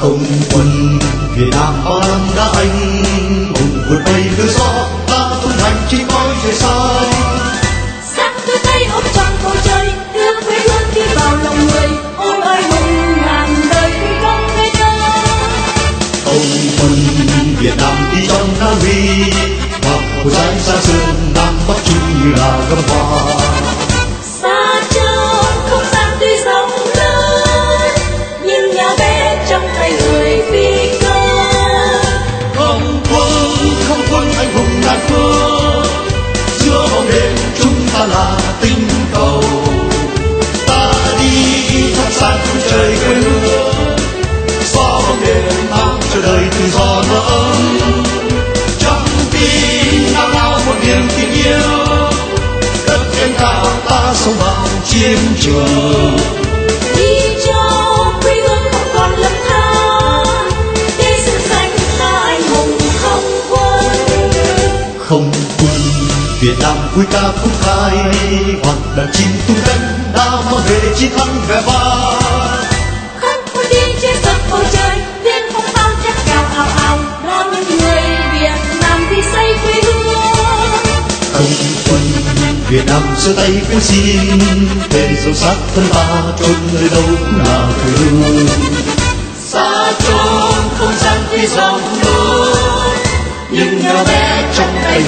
không quân Việt Nam năm đã anh. Hùng vượt bay đưa gió ta tung hành trên cõi trời xanh sáng đôi tay ôm trọn bầu trời đưa quê hương đi vào lòng người. Ôi ơi hùng ngàn đời không ngây thơ không quân Việt Nam đi trong Nam Vi hoặc một trái xa xương Nam Bắc Trung như là gấm hoa sống vào chiến trường. Đi cho quê hương không còn lầm than để sự xanh ta anh hùng không quân không quân Việt Nam vui ca khúc khai hoặc đàn chim tung cánh đã mang về chiến thắng vẻ vang Việt tay quyết xin để sâu sắc thân ta chôn nơi đâu cũng là quê hương xa chôn không gian quy dòng lớn nhưng nhỏ bé trong tay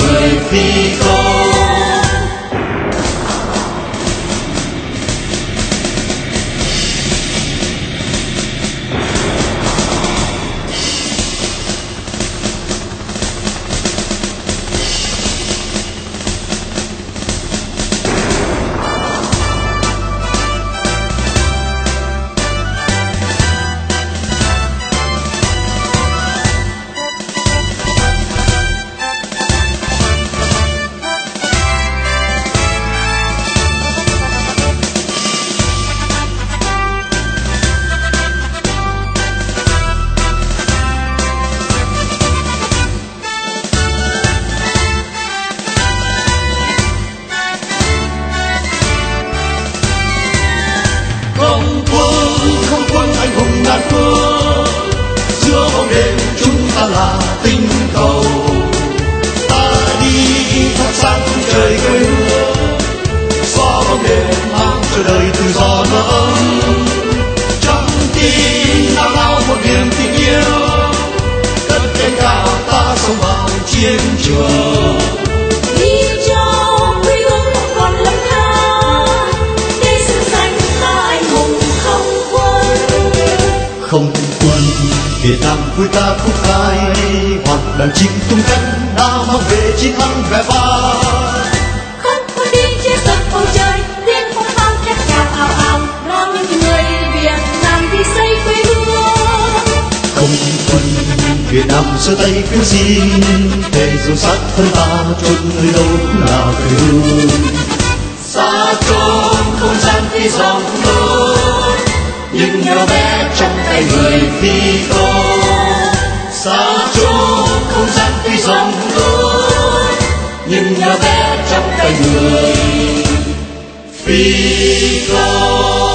Việt Nam vui ca khúc khai hoặc đàn chim tung cánh đã mang về chiến thắng vẻ vang. Không quân đi trên tận bầu trời liên phong bao chắc cao ào ào. Những người Việt Nam thì xây quê hương. Không quân Việt Nam giơ tay quyết xin để dấu sắc thân ta chôn nơi đâu cũng là quê hương. Xa chốn không gian tuy rộng lớn nhưng nhỏ bé trong tay người phi công xa chốn không gian đi dòng tôi nhưng nhỏ bé trong tay người phi công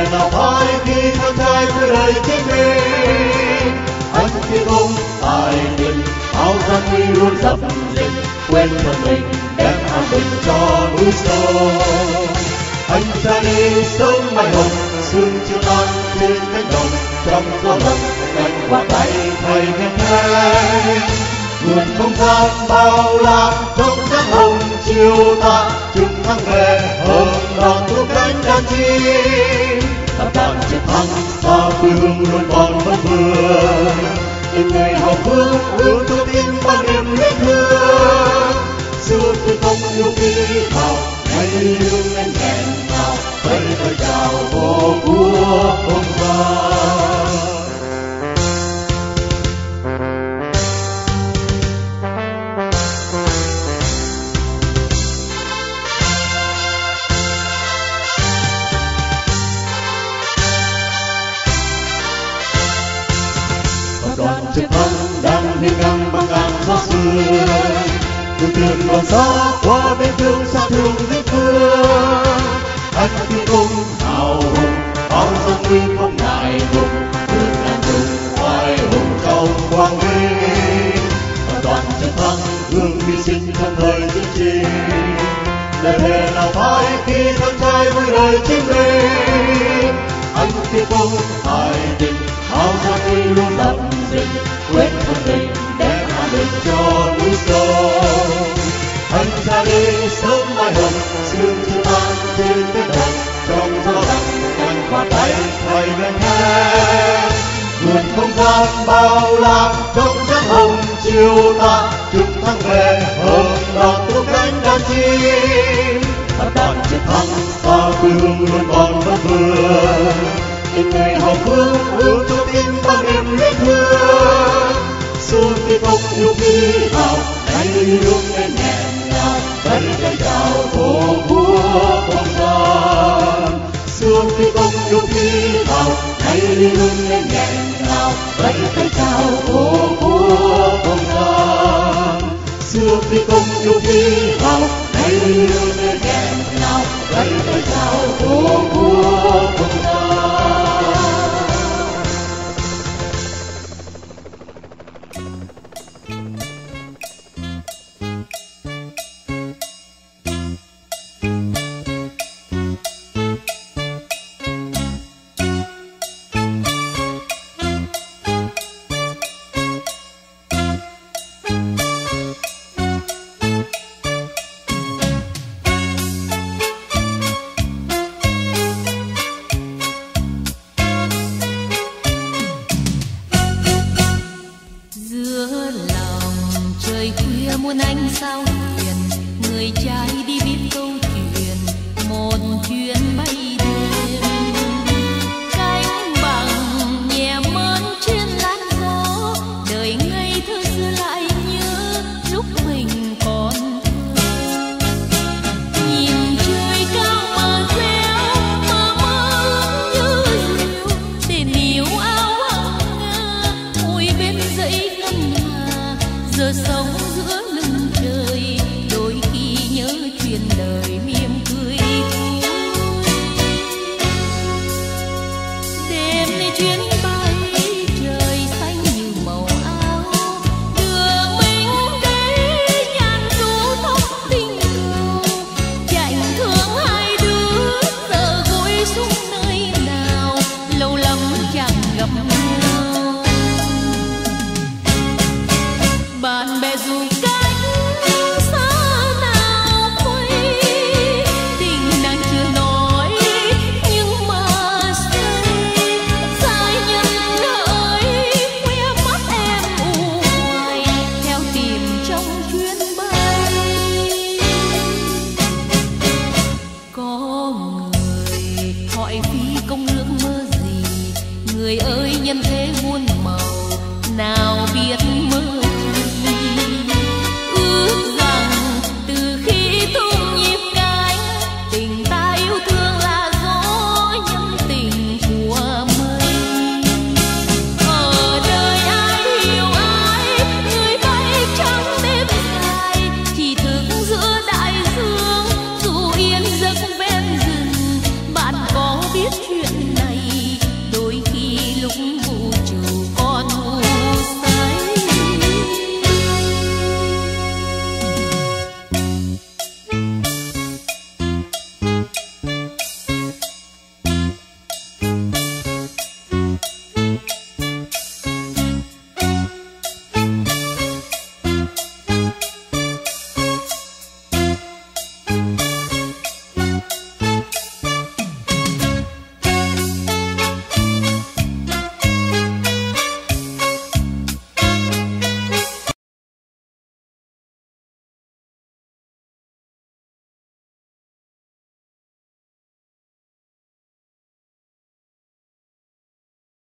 Lời thề nào phai khi thân trai với Anh luôn dập quên thân mình đem an bình cho núi sông anh ra đi sớm mai hồng, sương chưa tan trên cánh đồng, trong gió lộng cánh quạt bay thầy nghe thề vượt không gian bao la trong sắc hồng chiều ta chúng thắng về hồng đoàn tung cánh đàn chim ta đàn chiến thắng xa quê hương luôn còn vẫn vương tình người hào phương hướng tôi tin bao niềm huyết thương. Xưa tôi không yêu khi hào ngày yêu anh đèn nào với tôi chào vô của không gian. Trên thân thăng đang hiên ngang băng ngang gió xưa từ thuyền còn gió qua bên thương xa thương viết thương. Anh phi công hào hùng bao dân uy không ngại ngùng. Vượt ngàn trùng oai hùng trong quang vinh. Đoàn chiếc thăng hương hy sinh trong thời chiến trì lời thề nào phải khi thân trai vui đời chiến binh anh phi công hải tình, hào gia uy luôn đậm rình quên thân mình đem hòa bình cho núi sông anh ra đi sớm mai hồng, sương chưa tan trên tết đồng trong gió lặng cánh quạt tay thầy lên thép vườn không gian bao la, trong sắc hồng chiều ta chúc thắng về hồng đón tung cánh đàn chim ta bạn chiến thắng ta quê hương luôn còn vẫn vừa tình người hào phương hướng cho tim yêu khi hào ngày luôn em nghẹn ngào vẫn lời chào tổ quốc không gian xưa khi công yêu khi hào ngày hương lên nghẹn ngào vẫn lời chào tổ quốc không gian xưa khi công yêu khi hào ngày luôn em nghẹn ngào vẫn lời chào tổ quốc không gian trời khuya muôn sao hiền. Người trai đi biết câu chuyến